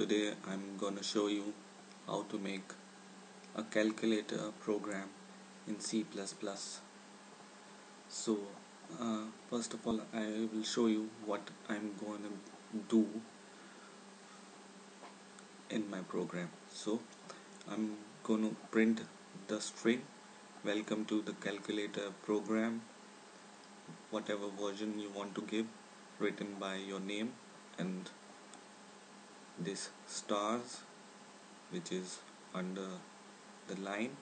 today I'm gonna show you how to make a calculator program in C++ so uh, first of all I will show you what I'm gonna do in my program. So I'm gonna print the string. Welcome to the calculator program. Whatever version you want to give written by your name and this stars which is under the line.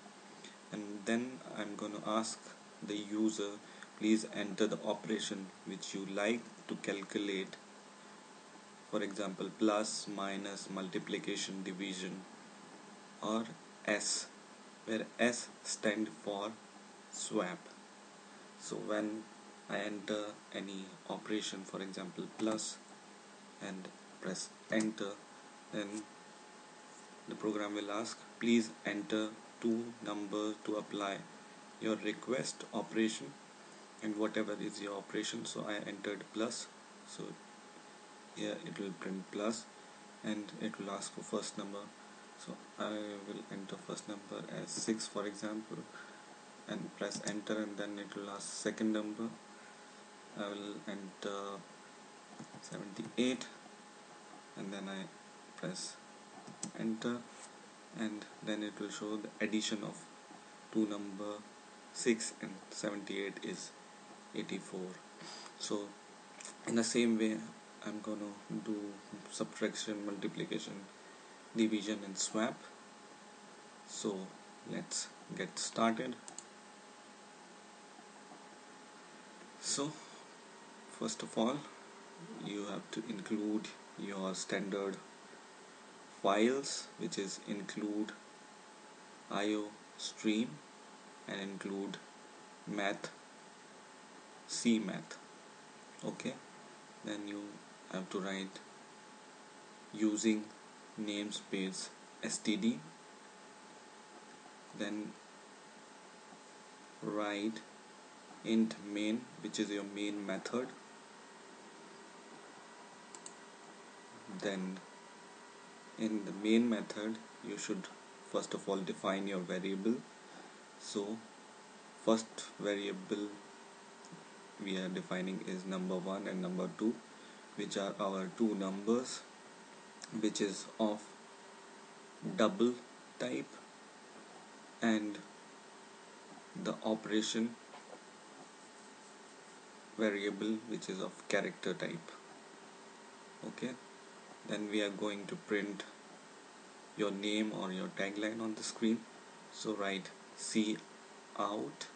And then I'm going to ask the user please enter the operation which you like to calculate. For example plus minus multiplication division or S where S stand for swap. So when I enter any operation for example plus and press enter then the program will ask please enter two numbers to apply your request operation and whatever is your operation. So I entered plus. So here it will print plus and it will ask for first number. So I will enter first number as 6 for example and press enter and then it will ask second number. I will enter 78 and then I press enter and then it will show the addition of two number 6 and 78 is 84 so in the same way I'm gonna do subtraction multiplication division and swap. So let's get started. So first of all you have to include your standard files which is include IO stream and include math C math. Okay? Then you have to write using namespace std then write int main which is your main method. Then in the main method you should first of all define your variable. So first variable we are defining is number 1 and number 2 which are our two numbers which is of double type and the operation variable which is of character type. Okay then we are going to print your name or your tagline on the screen. So write C out.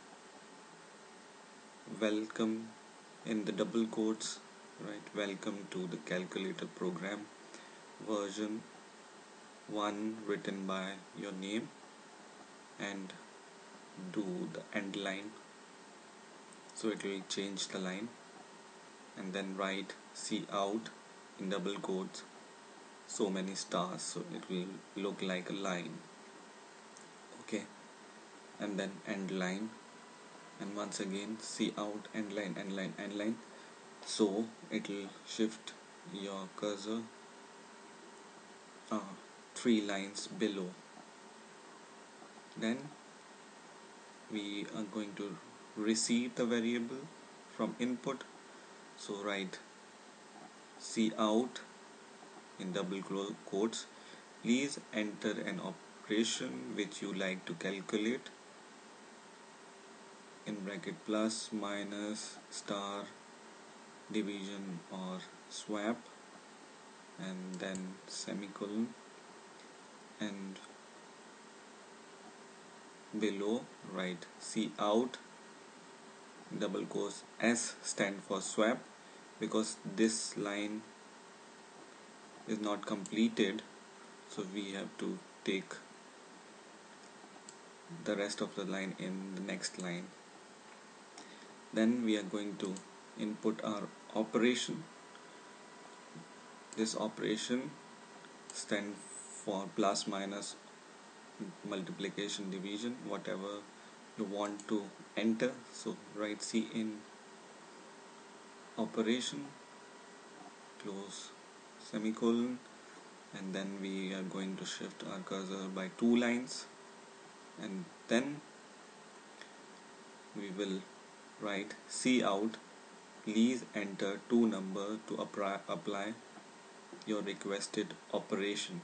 Welcome in the double quotes. Right welcome to the calculator program. Version 1 written by your name and do the end line. So it will change the line. And then write C out in double quotes so many stars so it will look like a line. Okay? And then end line. And once again C out end line end line end line. So it will shift your cursor uh, three lines below. Then we are going to receive the variable from input. So write C out in double quotes please enter an operation which you like to calculate in bracket plus minus star division or swap and then semicolon and below write C out double quotes S stand for swap because this line is not completed so we have to take the rest of the line in the next line. Then we are going to input our operation. This operation stand for plus minus multiplication division whatever you want to enter. So write C in operation close semicolon and then we are going to shift our cursor by two lines and then we will write C out please enter two number to apply your requested operation.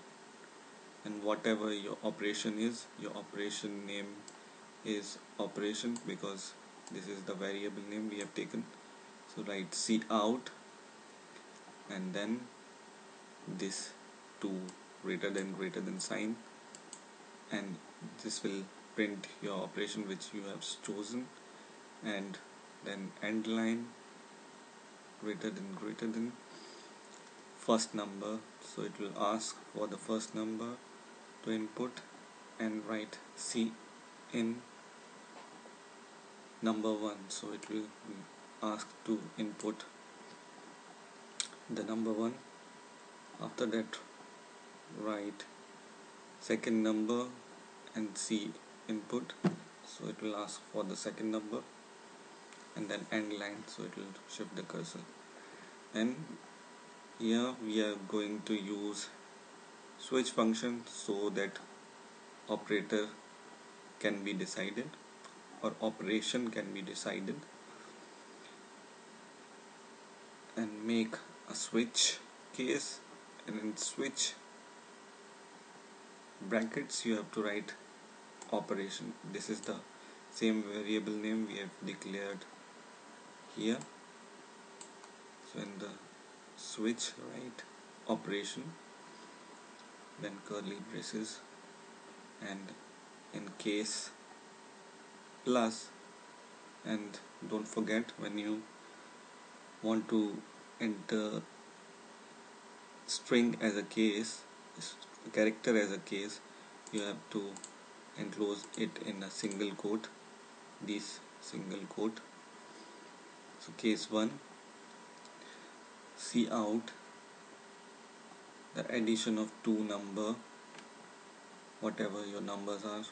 And whatever your operation is your operation name is operation because this is the variable name we have taken. So write C out and then this to greater than greater than sign. And this will print your operation which you have chosen. And then end line greater than greater than. First number so it will ask for the first number to input and write C in number 1 so it will ask to input the number 1 after that write second number and C input. So it will ask for the second number and then end line. So it will shift the cursor. And here we are going to use switch function so that operator can be decided or operation can be decided and make a switch case and in switch brackets you have to write operation. This is the same variable name we have declared here. So in the switch write operation then curly braces and in case plus and don't forget when you want to enter string as a case character as a case you have to enclose it in a single quote this single quote. So case 1 C out the addition of two number whatever your numbers are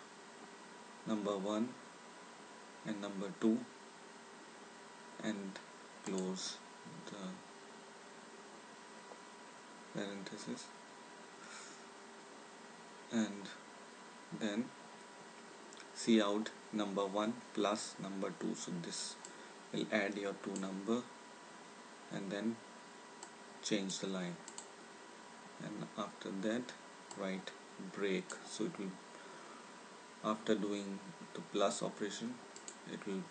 number 1 and number 2 and close the parenthesis and then C out number 1 plus number 2 so this will add your two number. And then change the line. And after that write break so it will after doing the plus operation it will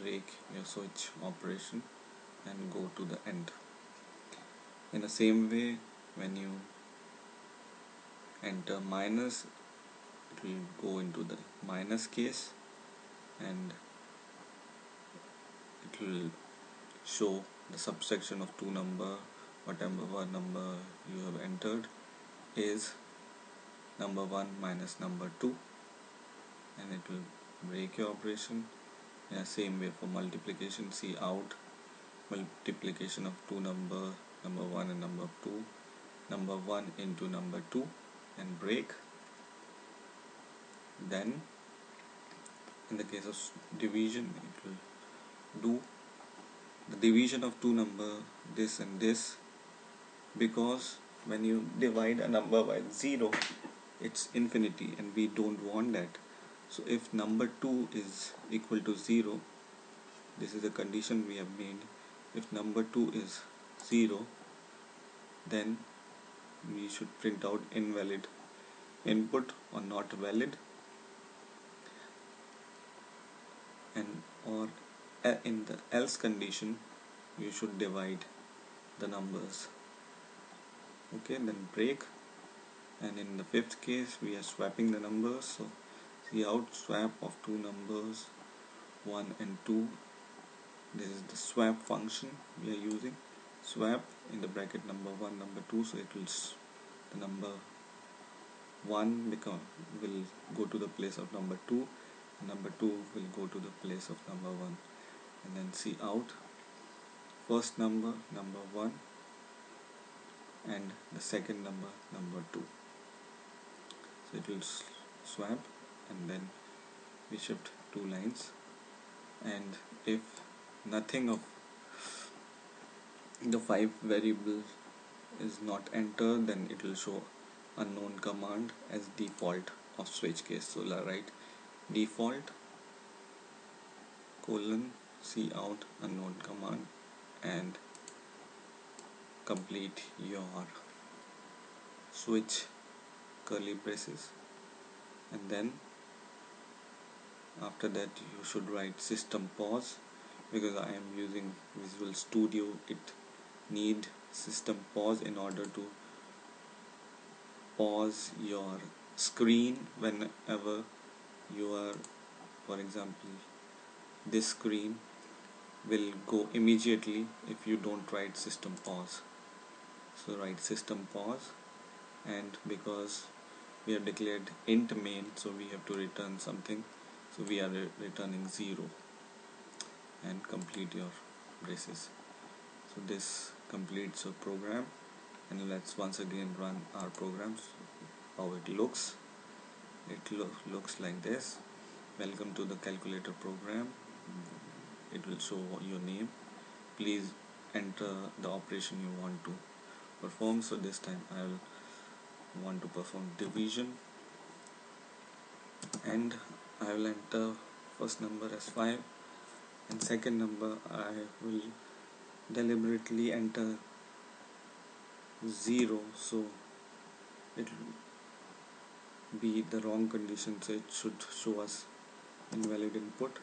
break your switch operation and go to the end in the same way when you enter minus it will go into the minus case and it will show the subsection of two number whatever number you have entered is number 1 minus number 2 and it will break your operation. In the same way for multiplication C out multiplication of two number number 1 and number 2 number 1 into number 2 and break. Then in the case of division it will do the division of two number this and this because when you divide a number by 0 it's infinity and we don't want that. So if number 2 is equal to 0 this is a condition we have made. If number 2 is 0 then we should print out invalid. Input or not valid. And or in the else condition you should divide the numbers. Okay then break. And in the fifth case we are swapping the numbers. So the out swap of two numbers 1 and 2 this is the swap function we are using swap in the bracket number 1 number 2 so it will the number 1 become will go to the place of number 2 number 2 will go to the place of number 1 and then C out first number number 1 and the second number number 2 so it will swap and then we shift two lines. And if nothing of the five variables is not entered then it will show unknown command as default of switch case. So write default colon c out unknown command and complete your switch curly braces. And then after that you should write system pause because I am using Visual Studio. It need system pause in order to pause your screen whenever you are for example this screen will go immediately if you don't write system pause. So write system pause and because we have declared int main so we have to return something. So we are re returning 0 and complete your braces. So this completes your program and let's once again run our programs how it looks. It lo looks like this. Welcome to the calculator program. It will show your name. Please enter the operation you want to perform. So this time I will want to perform division. And I will enter first number as 5 and second number I will deliberately enter 0 so it will be the wrong condition so it should show us invalid input.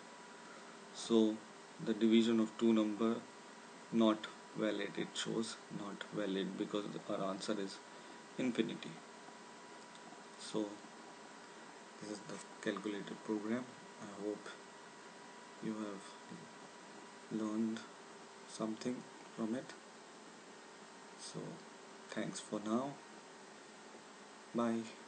So the division of two number not valid. It shows not valid because our answer is infinity. So this is the calculator program. I hope you have learned something from it. So thanks for now. Bye